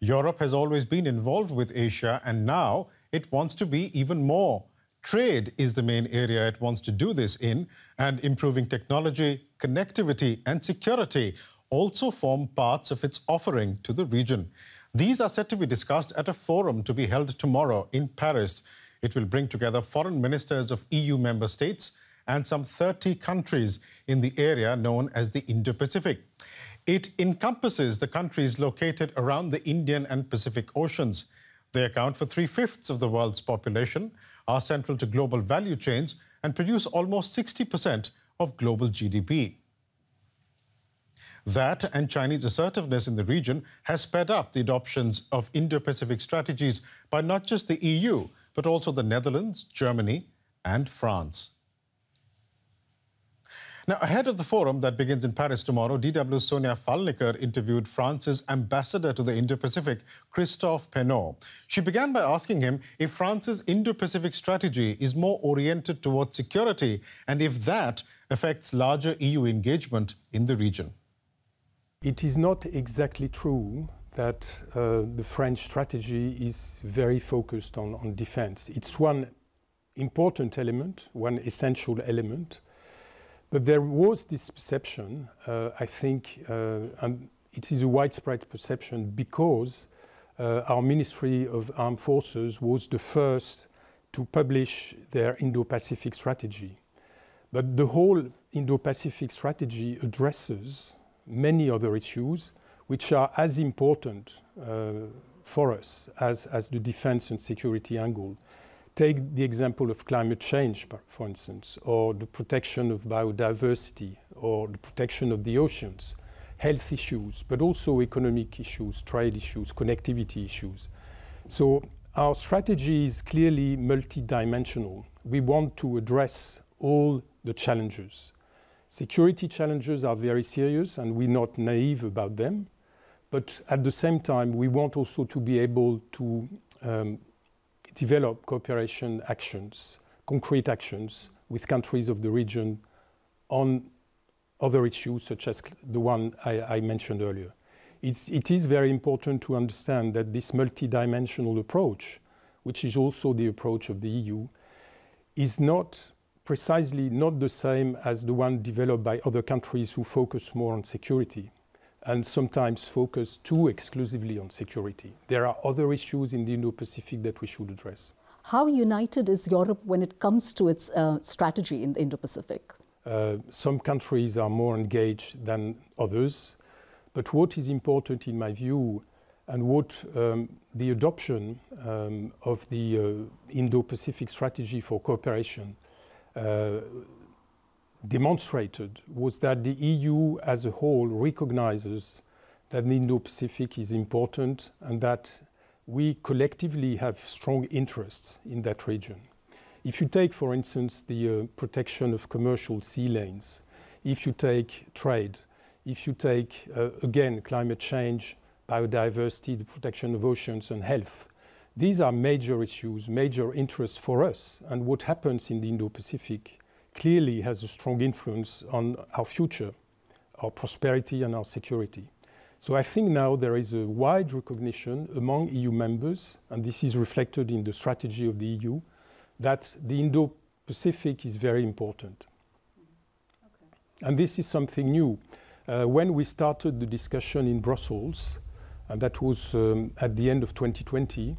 Europe has always been involved with Asia and now it wants to be even more. Trade is the main area it wants to do this in, and improving technology, connectivity, and security also form parts of its offering to the region. These are set to be discussed at a forum to be held tomorrow in Paris. It will bring together foreign ministers of EU member states and some 30 countries in the area known as the Indo Pacific. It encompasses the countries located around the Indian and Pacific Oceans. They account for three fifths of the world's population, are central to global value chains, and produce almost 60% of global GDP. That and Chinese assertiveness in the region has sped up the adoptions of Indo-Pacific strategies by not just the EU, but also the Netherlands, Germany and France. Now, ahead of the forum that begins in Paris tomorrow, DW Sonia Phalnikar interviewed France's ambassador to the Indo-Pacific, Christophe Penot. She began by asking him if France's Indo-Pacific strategy is more oriented towards security and if that affects larger EU engagement in the region. It is not exactly true that uh, the French strategy is very focused on, on defense. It's one important element, one essential element, but there was this perception, uh, I think, uh, and it is a widespread perception because uh, our Ministry of Armed Forces was the first to publish their Indo-Pacific strategy. But the whole Indo-Pacific strategy addresses many other issues which are as important uh, for us as, as the defense and security angle. Take the example of climate change, for instance, or the protection of biodiversity, or the protection of the oceans, health issues, but also economic issues, trade issues, connectivity issues. So our strategy is clearly multidimensional. We want to address all the challenges. Security challenges are very serious and we're not naive about them. But at the same time, we want also to be able to um, develop cooperation actions, concrete actions with countries of the region on other issues such as the one I, I mentioned earlier. It's, it is very important to understand that this multidimensional approach, which is also the approach of the EU, is not precisely not the same as the one developed by other countries who focus more on security and sometimes focus too exclusively on security. There are other issues in the Indo-Pacific that we should address. How united is Europe when it comes to its uh, strategy in the Indo-Pacific? Uh, some countries are more engaged than others, but what is important in my view and what um, the adoption um, of the uh, Indo-Pacific strategy for cooperation uh, demonstrated was that the EU as a whole recognizes that the Indo-Pacific is important and that we collectively have strong interests in that region. If you take, for instance, the uh, protection of commercial sea lanes, if you take trade, if you take, uh, again, climate change, biodiversity, the protection of oceans and health, these are major issues, major interests for us. And what happens in the Indo-Pacific clearly has a strong influence on our future, our prosperity and our security. So I think now there is a wide recognition among EU members, and this is reflected in the strategy of the EU, that the Indo-Pacific is very important. Okay. And this is something new. Uh, when we started the discussion in Brussels, and that was um, at the end of 2020,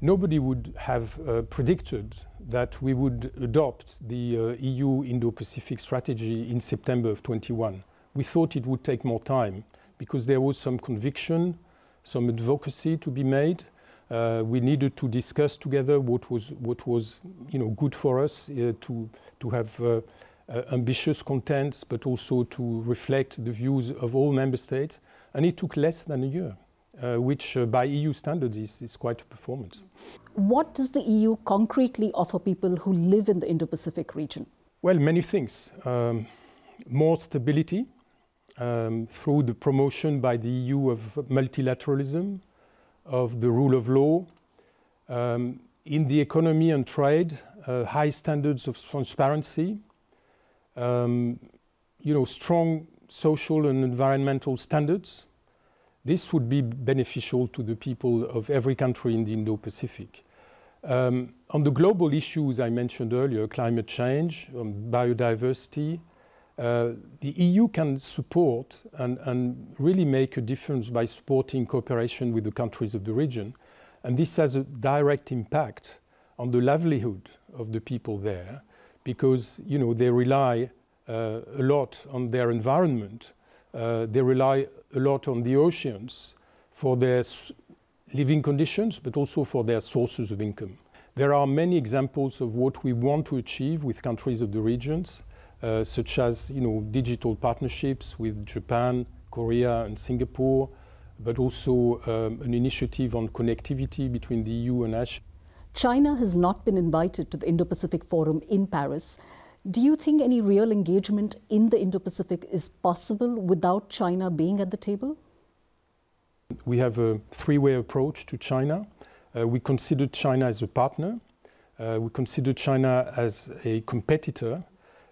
nobody would have uh, predicted that we would adopt the uh, EU Indo-Pacific strategy in September of 21. We thought it would take more time because there was some conviction, some advocacy to be made. Uh, we needed to discuss together what was, what was you know, good for us uh, to, to have uh, uh, ambitious contents, but also to reflect the views of all member states. And it took less than a year uh, which uh, by EU standards is, is quite a performance. What does the EU concretely offer people who live in the Indo-Pacific region? Well, many things. Um, more stability um, through the promotion by the EU of multilateralism, of the rule of law, um, in the economy and trade, uh, high standards of transparency, um, you know, strong social and environmental standards, This would be beneficial to the people of every country in the Indo-Pacific. Um, on the global issues I mentioned earlier, climate change, um, biodiversity, uh, the EU can support and, and, really make a difference by supporting cooperation with the countries of the region. And this has a direct impact on the livelihood of the people there because you know, they rely uh, a lot on their environment. Uh, they rely a lot on the oceans for their living conditions, but also for their sources of income. There are many examples of what we want to achieve with countries of the regions, uh, such as you know, digital partnerships with Japan, Korea, and Singapore, but also um, an initiative on connectivity between the EU and Asia. China has not been invited to the Indo Pacific Forum in Paris. Do you think any real engagement in the Indo Pacific is possible without China being at the table? We have a three way approach to China. Uh, we consider China as a partner, uh, we consider China as a competitor,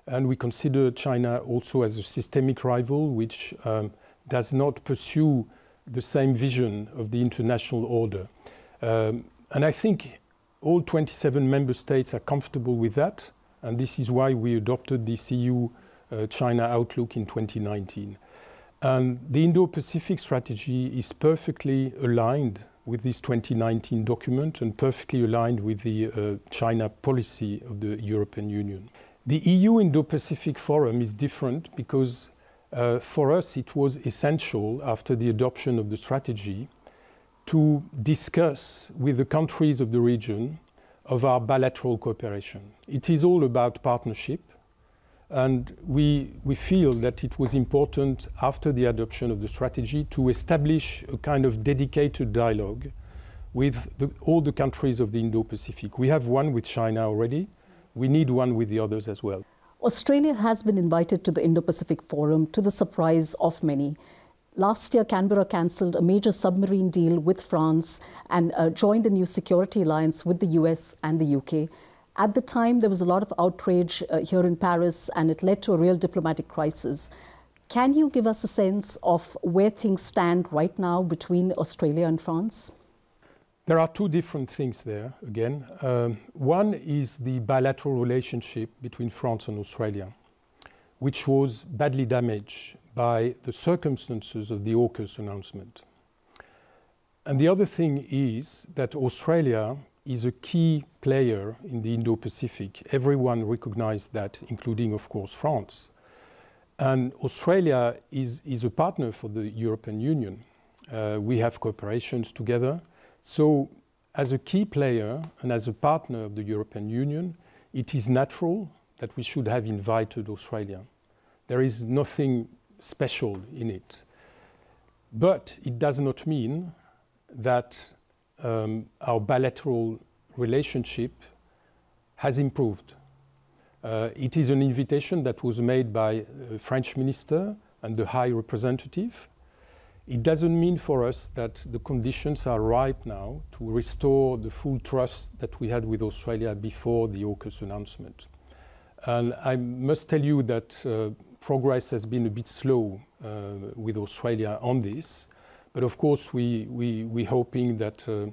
and we consider China also as a systemic rival which um, does not pursue the same vision of the international order. Um, and I think all 27 member states are comfortable with that, and this is why we adopted this EU uh, China outlook in 2019. And the Indo Pacific strategy is perfectly aligned with this 2019 document and perfectly aligned with the uh, China policy of the European Union. The EU Indo Pacific Forum is different because uh, for us it was essential after the adoption of the strategy to discuss with the countries of the region of our bilateral cooperation. It is all about partnership, and we, we feel that it was important after the adoption of the strategy to establish a kind of dedicated dialogue with the, all the countries of the Indo Pacific. We have one with China already, we need one with the others as well. Australia has been invited to the Indo Pacific Forum to the surprise of many. Last year, Canberra cancelled a major submarine deal with France and uh, joined a new security alliance with the US and the UK. At the time, there was a lot of outrage uh, here in Paris, and it led to a real diplomatic crisis. Can you give us a sense of where things stand right now between Australia and France? There are two different things there, again. Um, one is the bilateral relationship between France and Australia, which was badly damaged by the circumstances of the AUKUS announcement. And the other thing is that Australia is a key player in the Indo Pacific. Everyone recognized that, including, of course, France. And Australia is, is a partner for the European Union. Uh, we have cooperations together. So, as a key player and as a partner of the European Union, it is natural that we should have invited Australia. There is nothing special in it. But it does not mean that um, our bilateral relationship has improved. Uh, it is an invitation that was made by the French minister and the High Representative. It doesn't mean for us that the conditions are ripe now to restore the full trust that we had with Australia before the AUKUS announcement. And I must tell you that uh, progress has been a bit slow uh, with Australia on this. But of course, we, we, we're hoping that uh,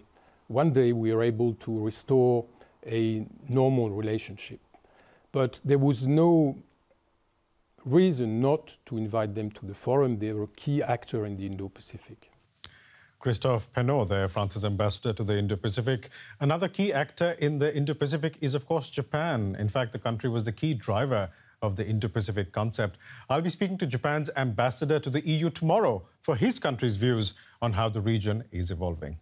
one day we are able to restore a normal relationship. But there was no reason not to invite them to the forum. They were a key actor in the Indo-Pacific. Christophe Penot, there, France's ambassador to the Indo-Pacific. Another key actor in the Indo-Pacific is, of course, Japan. In fact, the country was the key driver of the Indo-Pacific concept. I'll be speaking to Japan's ambassador to the EU tomorrow for his country's views on how the region is evolving.